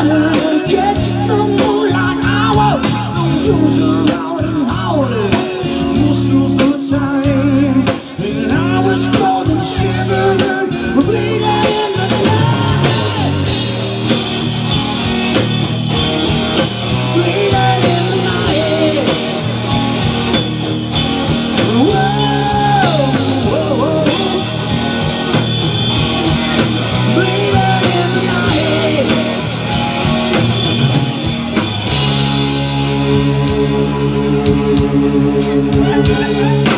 It's the moonlight hour. Use around. Thank you.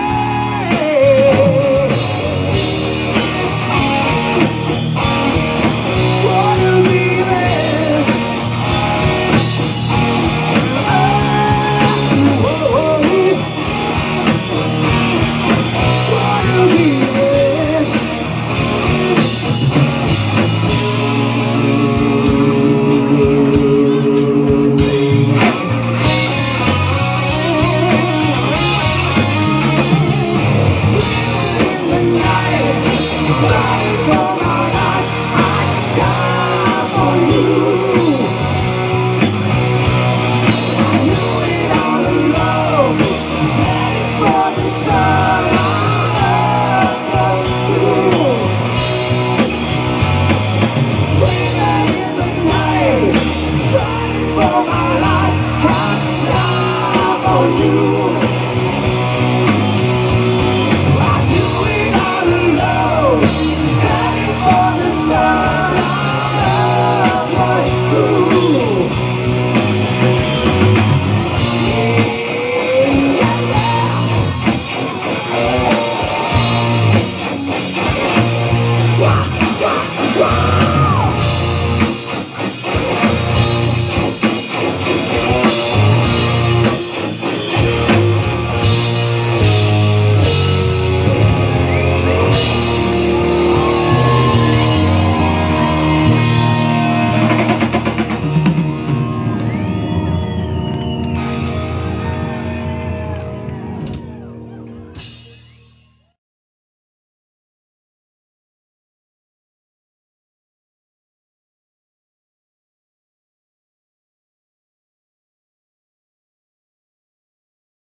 for you.